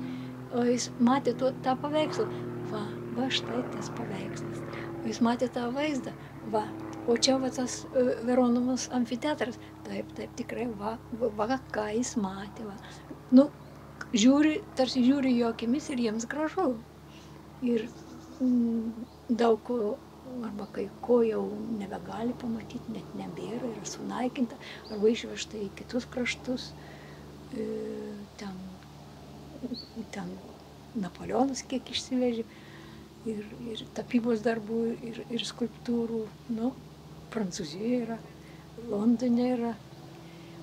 O jis matė to, tą paveikslą. Va, va štai tas paveikslas. O jis matė tą vaizdą. Va, o čia va tas uh, Veronovas amfiteatras. Taip, taip, tikrai, va, va, ką jis matė. Va. Nu, žiūri, tarsi žiūri jo akimis ir jiems gražu. Ir mm, daug ko, arba kai ko jau nebegali pamatyti, net nebėra, yra sunaikinta, arba išvežta į kitus kraštus. E, ten, ten Napoleonas kiek išsivežė. Ir, ir tapybos darbų, ir, ir skulptūrų. Nu, Prancūzijoje yra, Londone yra,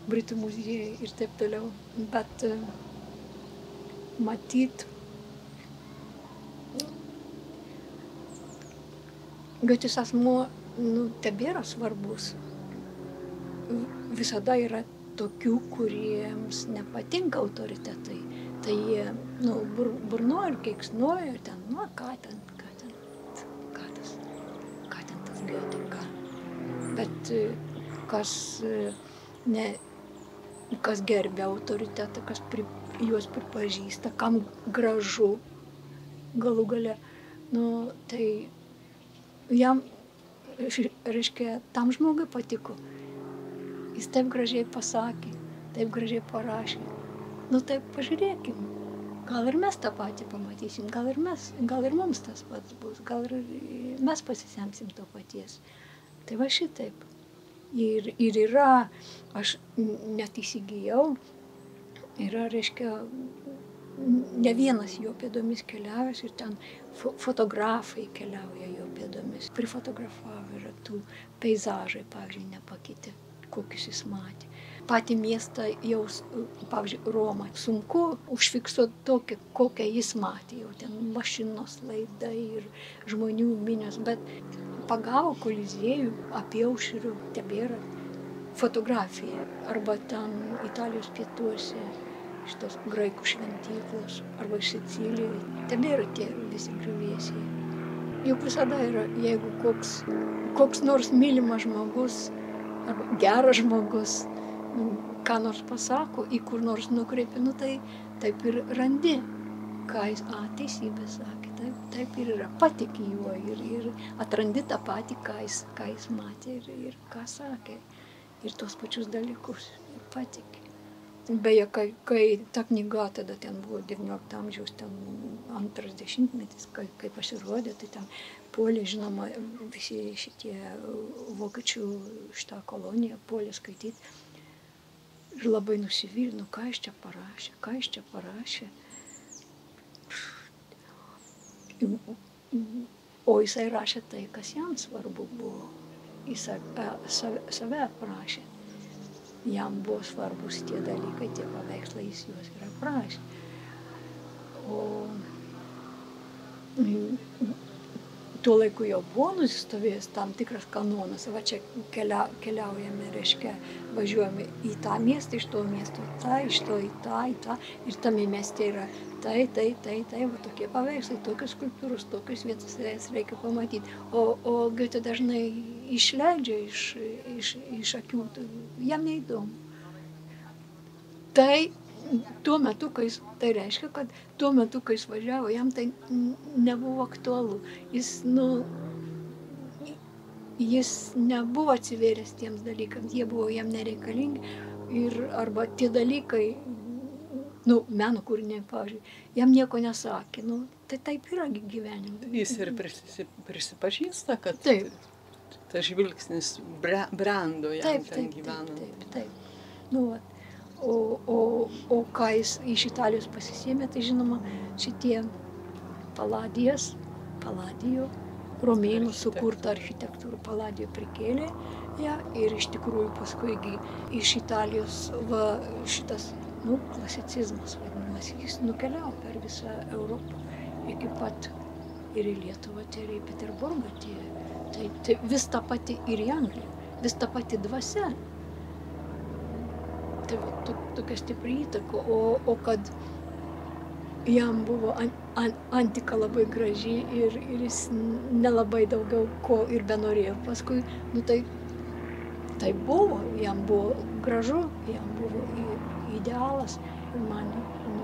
Britų muziejai ir taip toliau. Bet uh, matyt, Gotis asmuo nu, tebėra svarbus. Visada yra tokių, kuriems nepatinka autoritetai. Tai jie nu, bur, burnoja ir keiksnoja ir ten, nu, ką ten, ką ten, ką tas, ką ten tas ką. Bet kas, ne, kas gerbia autoritetą, kas pri, juos pripažįsta, kam gražu galų gale, nu, tai jam, reiškia, tam žmogui patiko. Jis taip gražiai pasakė, taip gražiai parašė. Nu taip pažiūrėkim, gal ir mes tą patį pamatysim, gal ir, mes, gal ir mums tas pats bus, gal ir mes pasisemsim to paties. Tai va šitaip. Ir, ir yra, aš net įsigijau yra, reiškia, ne vienas jo pėdomis keliavęs ir ten fotografai keliauja jo pėdomis. Prifotografavo yra tų peizažai, pavyzdžiui, nepakitė, kokius jis matė. Patį miestą jau, pavyzdžiui, Romą sunku užfiksuoti tokią, kokią jis matė. Jau ten mašinos laidai ir žmonių minios, bet pagavo koliziejų, apie aušrių, tebėra fotografija. Arba ten Italijos pietuose šitos graikų šventyklos arba Sicilijoje. Tebėra tie visi griuvėsiai. Juk visada yra, jeigu koks, koks nors mylimas žmogus arba geras žmogus nu, ką nors pasako, į kur nors nukreipi, nu tai taip ir randi, ką jis, a, teisybė sakė, taip, taip ir yra, patiki juo ir, ir atrandi tą patį, ką jis, ką jis matė ir, ir ką sakė, ir tuos pačius dalykus, ir patiki. Beje, kai, kai ta knyga tada ten buvo 19 amžiaus, ten antras dešimtmetis, kai, kai pasirodė, tai ten puolė, žinoma, visi šitie vokiečių šitą koloniją puolė skaityti. Ir labai nusivylė, nu ką iš čia parašė, ką iš čia parašė. O jisai rašė tai, kas jam svarbu buvo. Jis save aprašė jam buvo svarbus tie dalykai, tie paveikslai, jis juos ir aprašė. O tuo laiku jau buvo nusistovėjęs tam tikras kanonas, va čia kelia, keliaujame, reiškia, važiuojame į tą miestą, iš to miesto, tą, iš to į tą, į tą, ir tame mieste yra tai, tai, tai, tai, va tokie paveikslai, tokios skulptūros, tokios vietos, jas reikia pamatyti. O, o Goethe dažnai išleidžia iš, iš, iš akių, jam neįdomu. Tai tuo metu, kai jis, tai reiškia, kad tuo metu, kai jis važiavo, jam tai nebuvo aktualu. Jis, nu, jis nebuvo atsivėręs tiems dalykams, jie buvo jam nereikalingi ir arba tie dalykai, nu, meno kūriniai, pavyzdžiui, jam nieko nesakė. Nu, tai taip yra gyvenime. Jis ir prisipažįsta, kad taip. Tas žvilgsnis bre, brendo jam taip, ten gyvenant. Taip, taip, taip. Nu, vat. O, o, o ką jis iš Italijos pasisėmė, tai žinoma, šitie paladijas, paladijo, romėnų sukurta architektūra, paladijo prikėlė ją ir iš tikrųjų paskui iš Italijos va, šitas, nu, klasicizmas vadinamas, jis nukeliavo per visą Europą iki pat ir į Lietuvą, tai ir į Peterburgą, tai, tai, tai vis ta pati ir į Angliją, vis ta pati dvasia tai va, to, tokia stipri įtaka, o, o kad jam buvo an, an, antika labai graži ir, ir jis nelabai daugiau ko ir benorėjo. Paskui, nu tai tai buvo, jam buvo gražu, jam buvo idealas ir man, nu,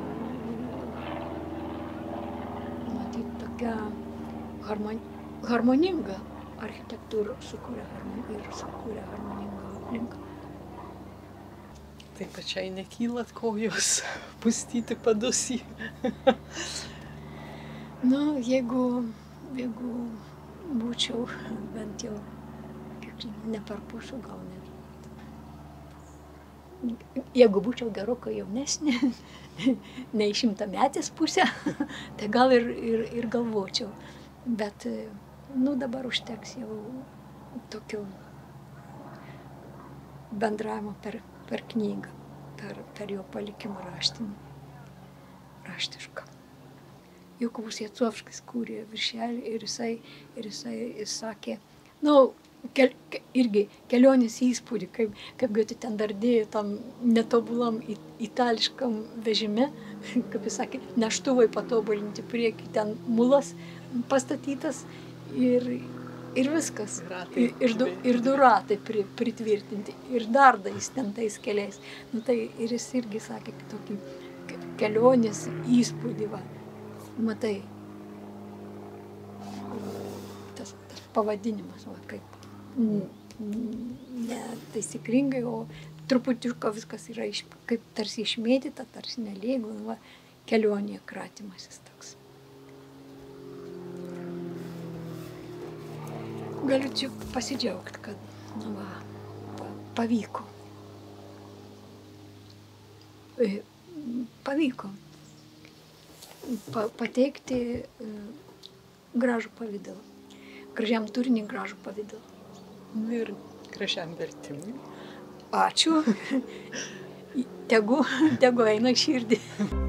matyt, tokia harmon, harmoninga architektūra sukūrė harmon, ir sukūrė harmoningą aplinką. Tai pačiai nekylat kojos pustyti padusį. nu, jeigu, jeigu būčiau bent jau ne per pusę, gal net. Jeigu būčiau gerokai jaunesnė, ne iš šimtametės pusę, tai gal ir, ir, ir galvočiau. Bet, nu, dabar užteks jau tokio bendravimo per, per knygą, per, per jo palikimą raštinį, raštišką. Jokubus Jacovskis kūrė viršelį ir jisai, ir jisai jis sakė, nu, kel, irgi kelionės įspūdį, kaip, kaip Gauti ten dar dėjo tam netobulam itališkam vežime, kaip jis sakė, neštuvai patobulinti prieki, ten mulas pastatytas ir, ir viskas. Ratai, ir, ir, du, ir du ratai pri, pritvirtinti, ir dardais ten tais keliais. Nu, tai ir jis irgi sakė tokį kelionės įspūdį, va. matai, tas, tas pavadinimas, va, kaip ne taisyklingai, o truputiško viskas yra iš, kaip tarsi išmėtyta, tarsi nelygų, nu, va, kelionė kratimasis toks. Galiu čia pasidžiaugti, kad nu, va, pavyko. E, pavyko pa, pateikti e, gražų pavydalą, gražiam turinį gražų pavydalą. Nu ir gražiam vertimui. Ačiū. Tegu, tegu eina širdį.